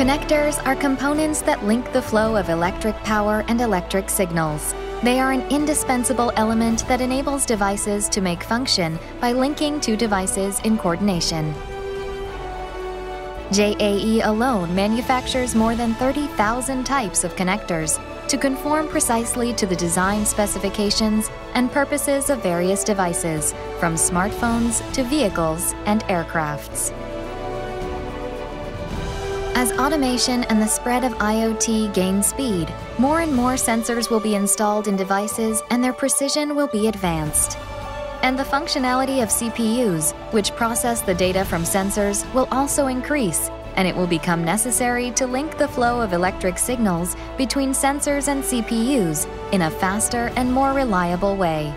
Connectors are components that link the flow of electric power and electric signals. They are an indispensable element that enables devices to make function by linking two devices in coordination. JAE alone manufactures more than 30,000 types of connectors to conform precisely to the design specifications and purposes of various devices, from smartphones to vehicles and aircrafts. As automation and the spread of IoT gain speed, more and more sensors will be installed in devices and their precision will be advanced. And the functionality of CPUs, which process the data from sensors, will also increase, and it will become necessary to link the flow of electric signals between sensors and CPUs in a faster and more reliable way.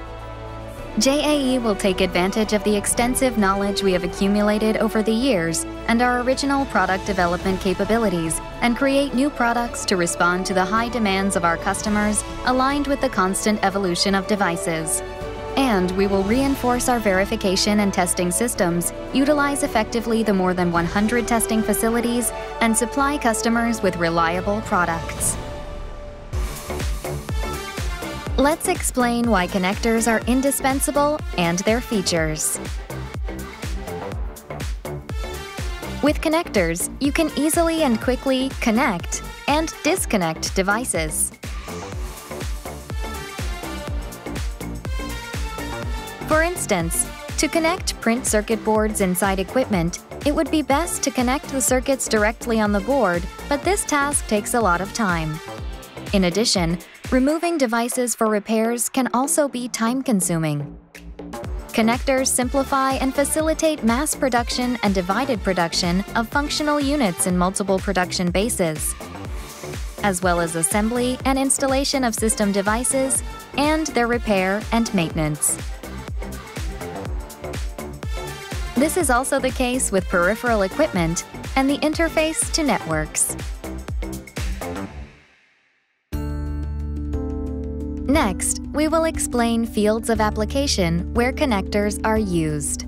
JAE will take advantage of the extensive knowledge we have accumulated over the years and our original product development capabilities and create new products to respond to the high demands of our customers aligned with the constant evolution of devices. And we will reinforce our verification and testing systems, utilize effectively the more than 100 testing facilities, and supply customers with reliable products. Let's explain why connectors are indispensable and their features. With connectors, you can easily and quickly connect and disconnect devices. For instance, to connect print circuit boards inside equipment, it would be best to connect the circuits directly on the board, but this task takes a lot of time. In addition, Removing devices for repairs can also be time-consuming. Connectors simplify and facilitate mass production and divided production of functional units in multiple production bases, as well as assembly and installation of system devices and their repair and maintenance. This is also the case with peripheral equipment and the interface to networks. Next, we will explain fields of application where connectors are used.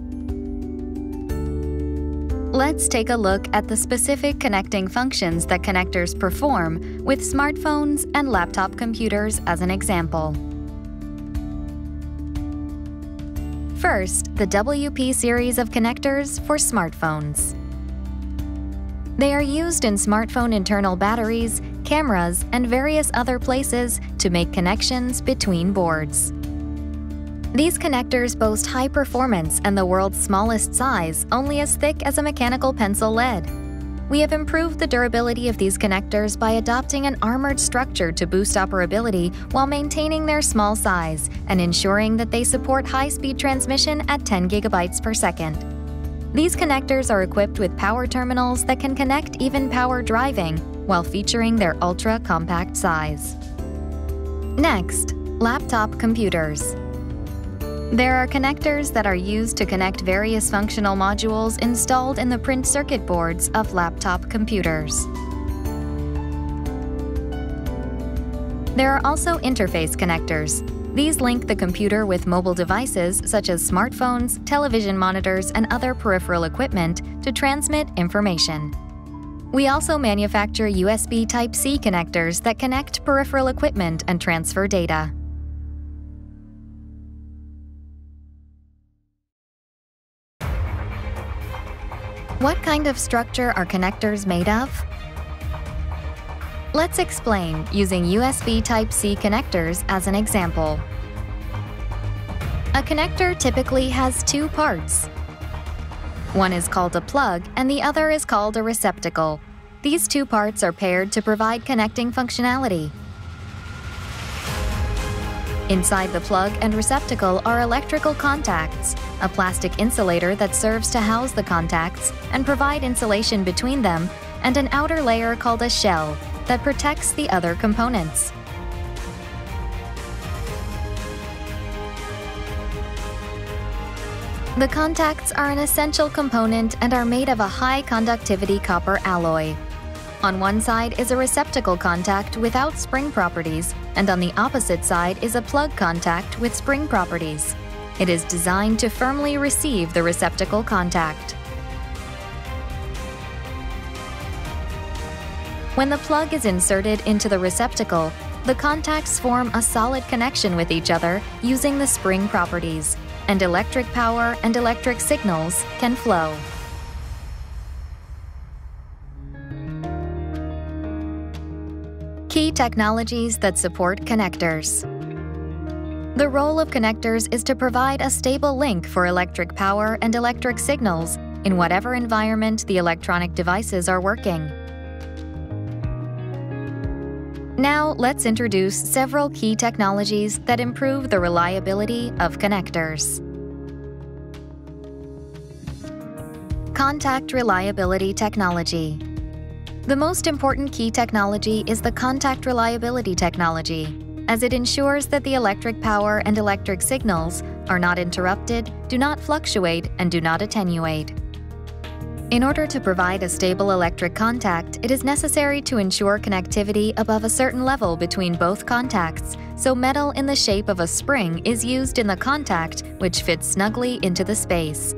Let's take a look at the specific connecting functions that connectors perform with smartphones and laptop computers as an example. First, the WP series of connectors for smartphones. They are used in smartphone internal batteries cameras, and various other places to make connections between boards. These connectors boast high performance and the world's smallest size, only as thick as a mechanical pencil lead. We have improved the durability of these connectors by adopting an armored structure to boost operability while maintaining their small size and ensuring that they support high-speed transmission at 10 gigabytes per second. These connectors are equipped with power terminals that can connect even power driving, while featuring their ultra-compact size. Next, laptop computers. There are connectors that are used to connect various functional modules installed in the print circuit boards of laptop computers. There are also interface connectors. These link the computer with mobile devices such as smartphones, television monitors, and other peripheral equipment to transmit information. We also manufacture USB Type-C connectors that connect peripheral equipment and transfer data. What kind of structure are connectors made of? Let's explain using USB Type-C connectors as an example. A connector typically has two parts, one is called a plug and the other is called a receptacle. These two parts are paired to provide connecting functionality. Inside the plug and receptacle are electrical contacts, a plastic insulator that serves to house the contacts and provide insulation between them, and an outer layer called a shell that protects the other components. The contacts are an essential component and are made of a high conductivity copper alloy. On one side is a receptacle contact without spring properties, and on the opposite side is a plug contact with spring properties. It is designed to firmly receive the receptacle contact. When the plug is inserted into the receptacle, the contacts form a solid connection with each other using the spring properties, and electric power and electric signals can flow. Key technologies that support connectors. The role of connectors is to provide a stable link for electric power and electric signals in whatever environment the electronic devices are working. Now, let's introduce several key technologies that improve the reliability of connectors. Contact Reliability Technology The most important key technology is the contact reliability technology, as it ensures that the electric power and electric signals are not interrupted, do not fluctuate, and do not attenuate. In order to provide a stable electric contact, it is necessary to ensure connectivity above a certain level between both contacts, so metal in the shape of a spring is used in the contact, which fits snugly into the space.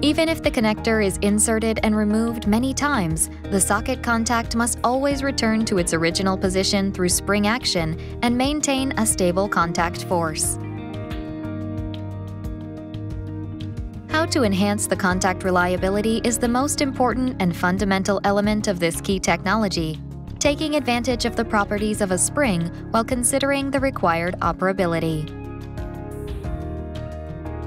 Even if the connector is inserted and removed many times, the socket contact must always return to its original position through spring action and maintain a stable contact force. How to enhance the contact reliability is the most important and fundamental element of this key technology, taking advantage of the properties of a spring while considering the required operability.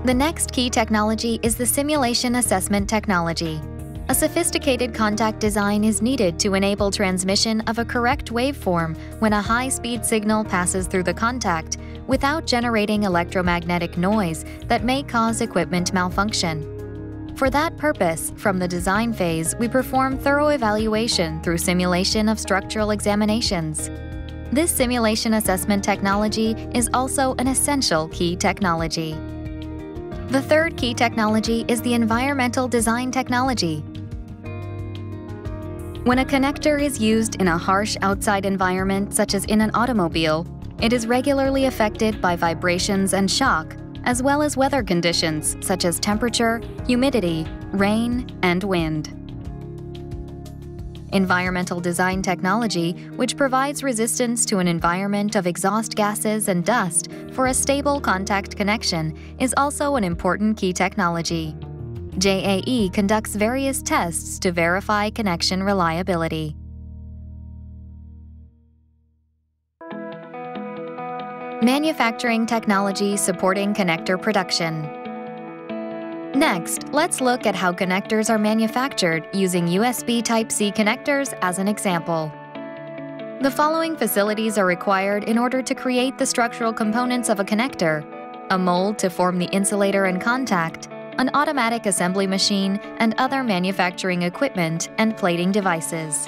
The next key technology is the simulation assessment technology. A sophisticated contact design is needed to enable transmission of a correct waveform when a high-speed signal passes through the contact without generating electromagnetic noise that may cause equipment malfunction. For that purpose, from the design phase, we perform thorough evaluation through simulation of structural examinations. This simulation assessment technology is also an essential key technology. The third key technology is the environmental design technology. When a connector is used in a harsh outside environment, such as in an automobile, it is regularly affected by vibrations and shock, as well as weather conditions such as temperature, humidity, rain, and wind. Environmental design technology, which provides resistance to an environment of exhaust gases and dust for a stable contact connection, is also an important key technology. JAE conducts various tests to verify connection reliability. Manufacturing technology supporting connector production. Next, let's look at how connectors are manufactured using USB Type-C connectors as an example. The following facilities are required in order to create the structural components of a connector, a mold to form the insulator and contact, an automatic assembly machine, and other manufacturing equipment and plating devices.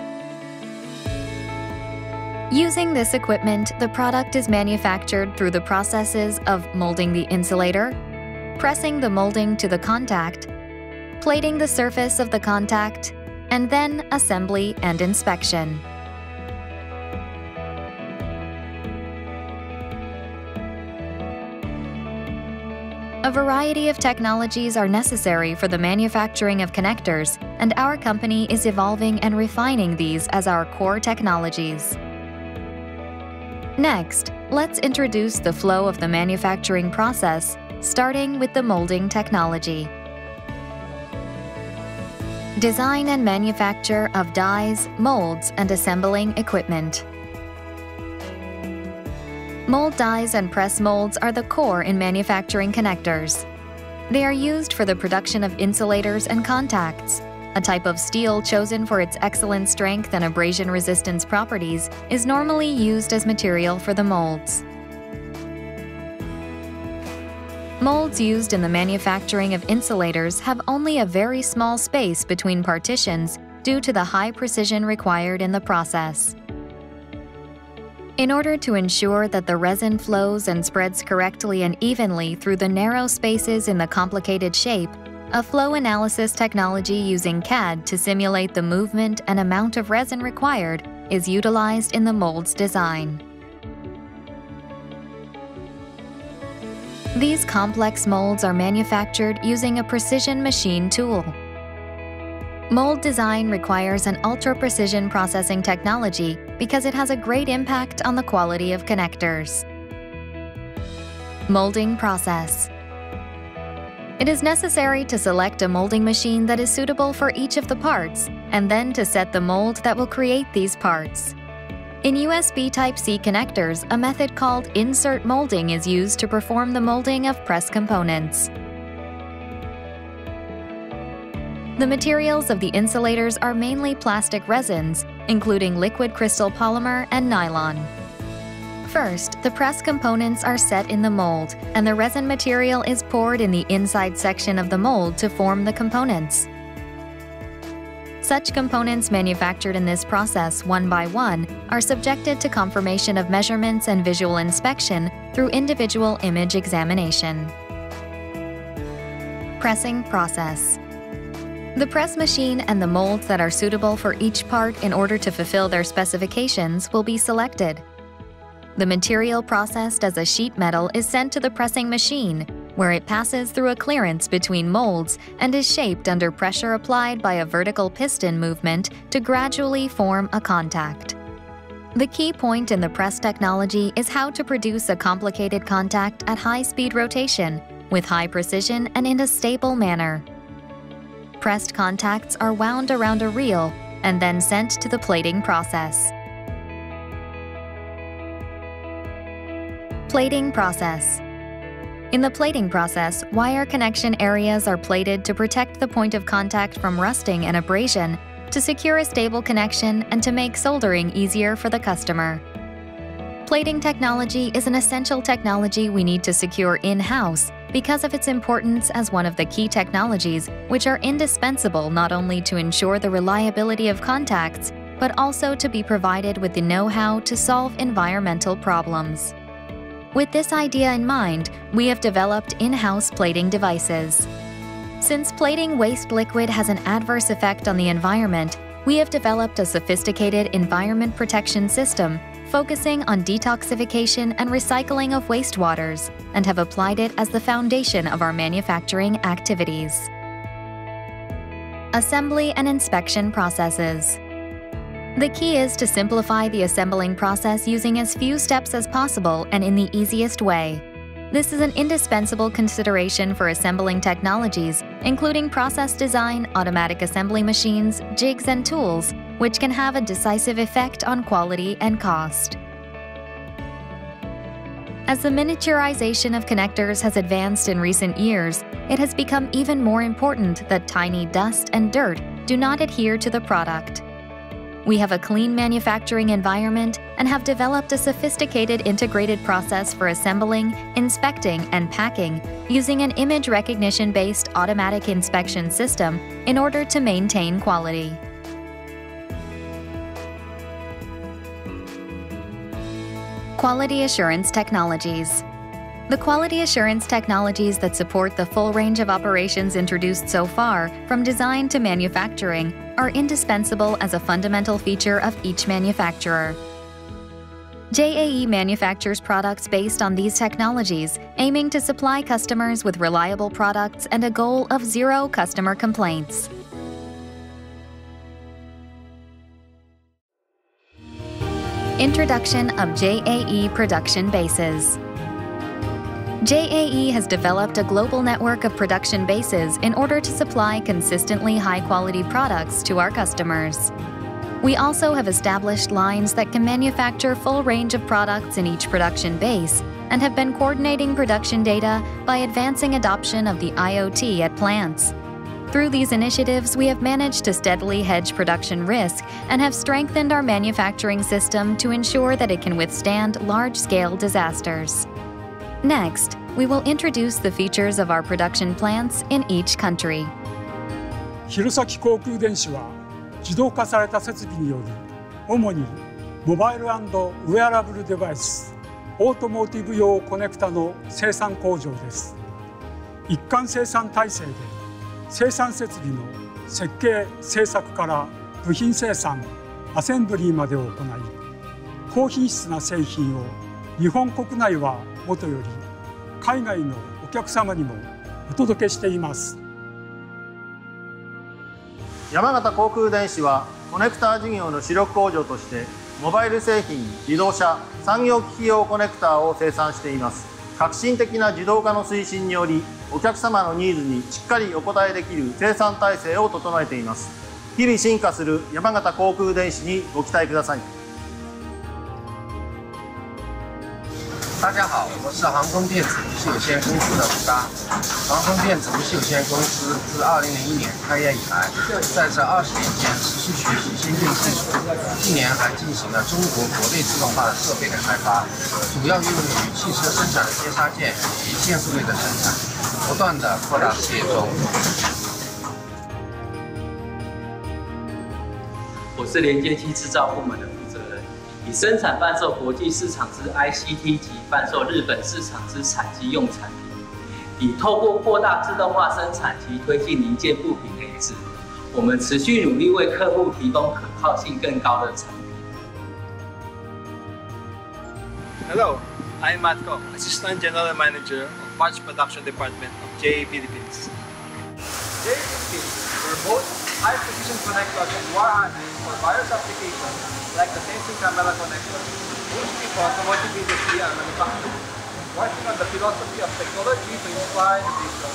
Using this equipment, the product is manufactured through the processes of molding the insulator, pressing the molding to the contact, plating the surface of the contact, and then assembly and inspection. A variety of technologies are necessary for the manufacturing of connectors, and our company is evolving and refining these as our core technologies. Next, let's introduce the flow of the manufacturing process, starting with the molding technology. Design and manufacture of dies, molds, and assembling equipment. Mold dies and press molds are the core in manufacturing connectors. They are used for the production of insulators and contacts, a type of steel chosen for its excellent strength and abrasion resistance properties is normally used as material for the molds. Molds used in the manufacturing of insulators have only a very small space between partitions due to the high precision required in the process. In order to ensure that the resin flows and spreads correctly and evenly through the narrow spaces in the complicated shape, a flow analysis technology using CAD to simulate the movement and amount of resin required is utilized in the mold's design. These complex molds are manufactured using a precision machine tool. Mold design requires an ultra-precision processing technology because it has a great impact on the quality of connectors. Molding process. It is necessary to select a molding machine that is suitable for each of the parts and then to set the mold that will create these parts. In USB Type-C connectors, a method called insert molding is used to perform the molding of press components. The materials of the insulators are mainly plastic resins, including liquid crystal polymer and nylon. First, the press components are set in the mold, and the resin material is poured in the inside section of the mold to form the components. Such components manufactured in this process one by one are subjected to confirmation of measurements and visual inspection through individual image examination. Pressing process. The press machine and the molds that are suitable for each part in order to fulfill their specifications will be selected. The material processed as a sheet metal is sent to the pressing machine, where it passes through a clearance between molds and is shaped under pressure applied by a vertical piston movement to gradually form a contact. The key point in the press technology is how to produce a complicated contact at high speed rotation, with high precision and in a stable manner. Pressed contacts are wound around a reel and then sent to the plating process. Plating process. In the plating process, wire connection areas are plated to protect the point of contact from rusting and abrasion, to secure a stable connection and to make soldering easier for the customer. Plating technology is an essential technology we need to secure in-house because of its importance as one of the key technologies which are indispensable not only to ensure the reliability of contacts, but also to be provided with the know-how to solve environmental problems. With this idea in mind, we have developed in-house plating devices. Since plating waste liquid has an adverse effect on the environment, we have developed a sophisticated environment protection system focusing on detoxification and recycling of wastewaters, and have applied it as the foundation of our manufacturing activities. Assembly and inspection processes. The key is to simplify the assembling process using as few steps as possible and in the easiest way. This is an indispensable consideration for assembling technologies, including process design, automatic assembly machines, jigs, and tools, which can have a decisive effect on quality and cost. As the miniaturization of connectors has advanced in recent years, it has become even more important that tiny dust and dirt do not adhere to the product. We have a clean manufacturing environment and have developed a sophisticated integrated process for assembling, inspecting, and packing using an image recognition based automatic inspection system in order to maintain quality. Quality Assurance Technologies the quality assurance technologies that support the full range of operations introduced so far, from design to manufacturing, are indispensable as a fundamental feature of each manufacturer. JAE manufactures products based on these technologies, aiming to supply customers with reliable products and a goal of zero customer complaints. Introduction of JAE production bases. JAE has developed a global network of production bases in order to supply consistently high-quality products to our customers. We also have established lines that can manufacture full range of products in each production base and have been coordinating production data by advancing adoption of the IoT at plants. Through these initiatives, we have managed to steadily hedge production risk and have strengthened our manufacturing system to ensure that it can withstand large-scale disasters. Next, we will introduce the features of our production plants in each country. 弘前航空電子は自動化された設備による主にモバイルウェアラブルデバイスオートモーティブ用コネクタの生産工場です一貫生産体制で 生産設備の設計製作から部品生産アセンブリーまでを行い高品質な製品を日本国内はもとより海外のお客様にもお届けしています。山形航空電子はコネクター事業の主力工場としてモバイル製品自動車産業機器用コネクターを生産しています。革新的な自動化の推進によりお客様のニーズにしっかりお応えできる生産体制を整えています。日々進化する山形航空電子にご期待ください。大家好，我是航空电子无锡有限公司的吴刚。航空电子无锡有限公司自2001年开业以来，在这二十年间持续学习先进技术，近年还进行了中国国内自动化的设备的开发，主要应用于汽车生产的接插件及建筑类的生产，不断的扩大事业中。我是连接器制造部门的。以生产贩售国际市场之 ICT 及贩售日本市场之产机用产品，以透过扩大自动化生产及推进零件部品配置，我们持续努力为客户提供可靠性更高的产品。Hello, I'm Matt Kong, Assistant General Manager of Parts Production Department of JA Philippines. JA Philippines, we're both high precision connectors and wire harness for various applications like the sensing camera connector, mostly for automotive industry and manufacturing. Working on the philosophy of technology to inspire the innovation,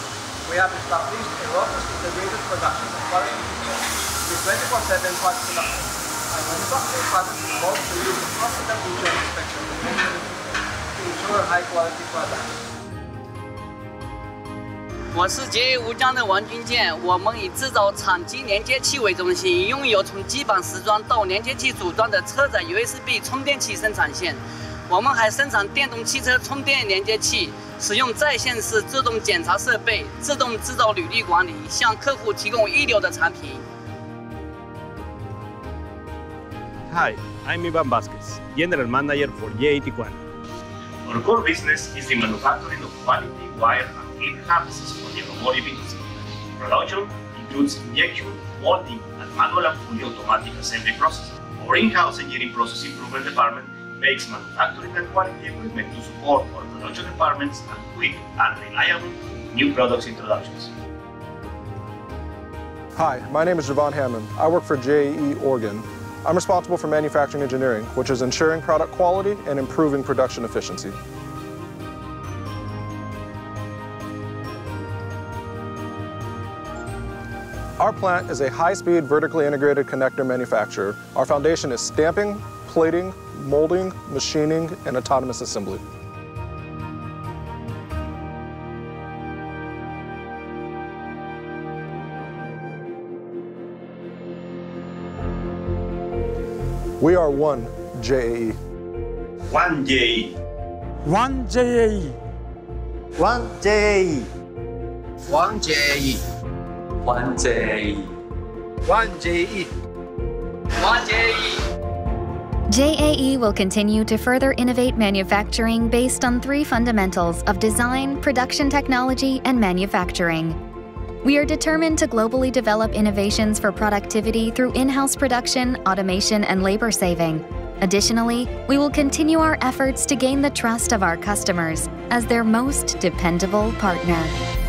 we have established a robust integrated production quality system with 24-7 parts production and manufacturing process involved to use the constant visual inspection to ensure high quality products. 我是捷于吴江的王军建，我们以制造厂机连接器为中心，拥有从基板时装到连接器组装的车载 USB 充电器生产线。我们还生产电动汽车充电连接器，使用在线式自动检查设备、自动制造履历管理，向客户提供一流的产品。Hi, I'm Ivan Vasquez, General Manager for J81. Our core business is the manufacturing of quality wire. Harnesses for the. Production includes injection, molding, and manual and fully automatic assembly processes. Our in-house engineering process improvement department makes manufacturing and quality equipment to support our production departments and quick and reliable new products introductions. Hi, my name is Javon Hammond. I work for JAE Oregon. I'm responsible for manufacturing engineering, which is ensuring product quality and improving production efficiency. Our plant is a high-speed, vertically integrated connector manufacturer. Our foundation is stamping, plating, molding, machining, and autonomous assembly. We are one JAE. One JAE. One JAE. One JAE. One JAE. One JAE. One JAE. One JAE. JAE will continue to further innovate manufacturing based on three fundamentals of design, production technology, and manufacturing. We are determined to globally develop innovations for productivity through in house production, automation, and labor saving. Additionally, we will continue our efforts to gain the trust of our customers as their most dependable partner.